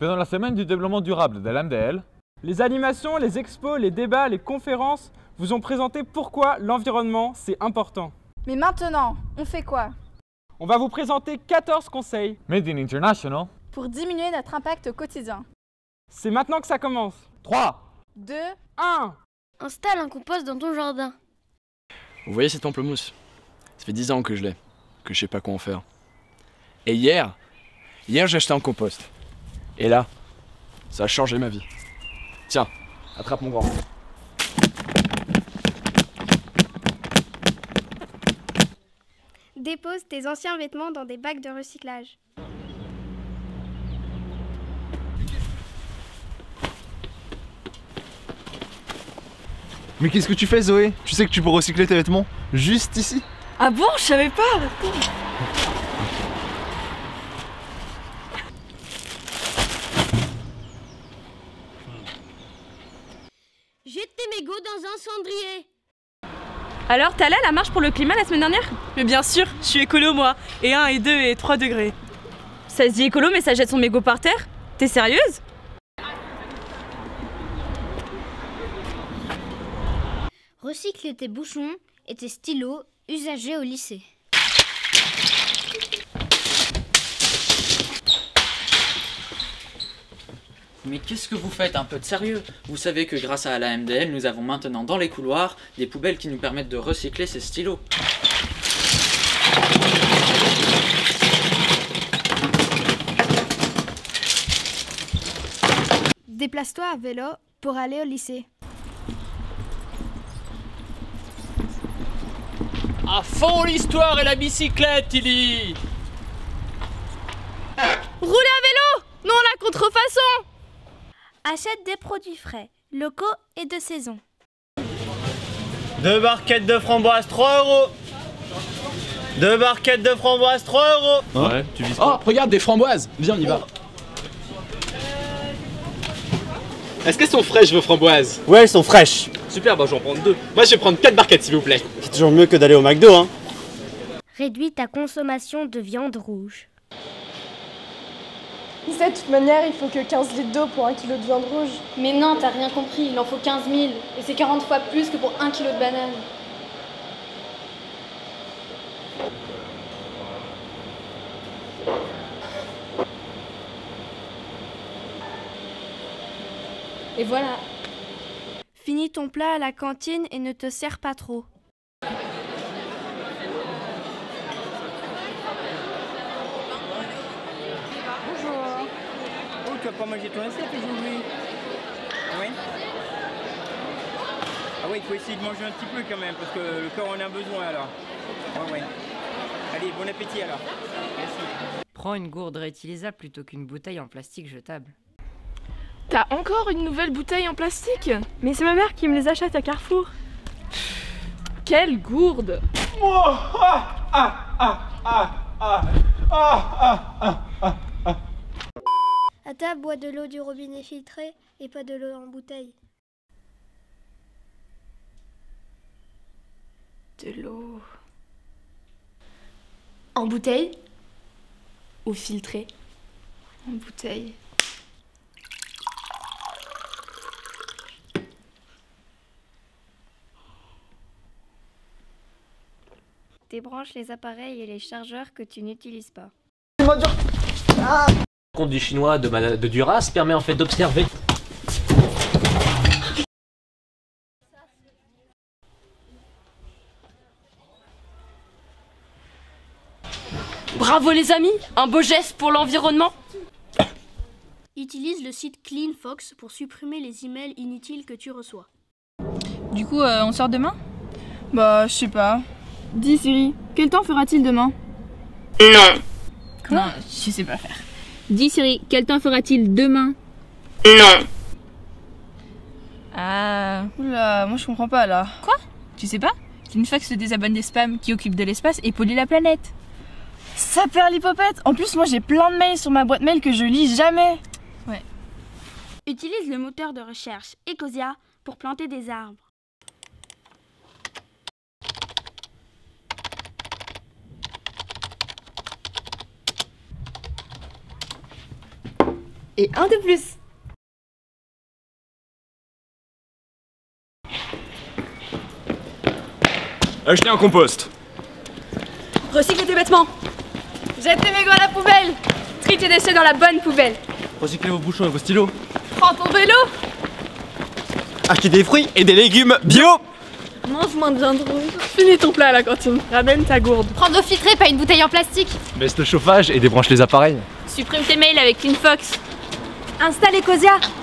Pendant la semaine du développement durable de l'MDL, Les animations, les expos, les débats, les conférences vous ont présenté pourquoi l'environnement c'est important. Mais maintenant, on fait quoi? On va vous présenter 14 conseils. Made in International, pour diminuer notre impact au quotidien C'est maintenant que ça commence. 3, 2. 1. Installe un compost dans ton jardin. Vous voyez cette pamplemousse? Ça fait 10 ans que je l'ai, que je sais pas quoi en faire. Et hier, hier j'ai acheté un compost. Et là, ça a changé ma vie. Tiens, attrape mon grand. Dépose tes anciens vêtements dans des bacs de recyclage. Mais qu'est-ce que tu fais Zoé? Tu sais que tu peux recycler tes vêtements juste ici? Ah bon, je savais pas Jette tes mégots dans un cendrier. Alors, t'es allé à la marche pour le climat la semaine dernière? Mais bien sûr, je suis écolo moi. Et 1 et 2 et 3 degrés. Ça se dit écolo, mais ça jette son mégot par terre? T'es sérieuse? Recycle tes bouchons et tes stylos usagés au lycée. Mais qu'est-ce que vous faites Un peu de sérieux? Vous savez que grâce à la MDL, nous avons maintenant dans les couloirs des poubelles qui nous permettent de recycler ces stylos. Déplace-toi à vélo pour aller au lycée. À fond l'histoire et la bicyclette, Tilly Roulez à vélo Non, la contrefaçon Achète des produits frais, locaux et de saison. Deux barquettes de framboises, 3 euros. Deux barquettes de framboises, 3 euros. Ouais, tu vises Oh, regarde des framboises Viens, on y va. Est-ce qu'elles sont fraîches vos framboises? Ouais, elles sont fraîches. Super, bah je vais en prendre deux. Moi je vais prendre quatre barquettes s'il vous plaît. C'est toujours mieux que d'aller au McDo, hein. Réduis ta consommation de viande rouge. Tu sais, de toute manière, il faut que 15 litres d'eau pour un kilo de viande rouge. Mais non, t'as rien compris, il en faut 15 000. Et c'est 40 fois plus que pour un kilo de banane. Et voilà. Finis ton plat à la cantine et ne te sers pas trop. Bonjour. Oh, tu vas pas manger ton assiette aujourd'hui Oui Ah ouais, il faut essayer de manger un petit peu quand même, parce que le corps en a besoin alors. Ouais, ouais. Allez, bon appétit alors. Merci. Prends une gourde réutilisable plutôt qu'une bouteille en plastique jetable. T'as encore une nouvelle bouteille en plastique? Mais c'est ma mère qui me les achète à Carrefour. Quelle gourde À ta bois de l'eau du robinet filtré et pas de l'eau en bouteille. De l'eau. En bouteille Ou filtrée En bouteille. Débranche les appareils et les chargeurs que tu n'utilises pas. Compte du chinois de, de Duras permet en fait d'observer. Bravo les amis Un beau geste pour l'environnement Utilise le site CleanFox pour supprimer les emails inutiles que tu reçois. Du coup, euh, on sort demain? Bah, je sais pas. Dis Siri, quel temps fera-t-il demain? Non Non, je sais pas faire. Dis Siri, quel temps fera-t-il demain? Non Ah. Oula, moi je comprends pas là. Quoi? Tu sais pas? Cleanfox se désabonne des spams qui occupent de l'espace et pollue la planète. Ça perd l'hypopète En plus, moi j'ai plein de mails sur ma boîte mail que je lis jamais. Ouais. Utilise le moteur de recherche Ecosia pour planter des arbres. Et un de plus. Acheter un compost. Recycle tes vêtements. Jette tes mégots à la poubelle. Trie tes déchets dans la bonne poubelle. Recyclez vos bouchons et vos stylos. Prends ton vélo. Achetez des fruits et des légumes bio. Mange moins de viande rouge. Finis ton plat à la cantine. Ramène ta gourde. Prends de l'eau filtrée, pas une bouteille en plastique. Baisse le chauffage et débranche les appareils. Supprime tes mails avec CleanFox. Installe Ecosia.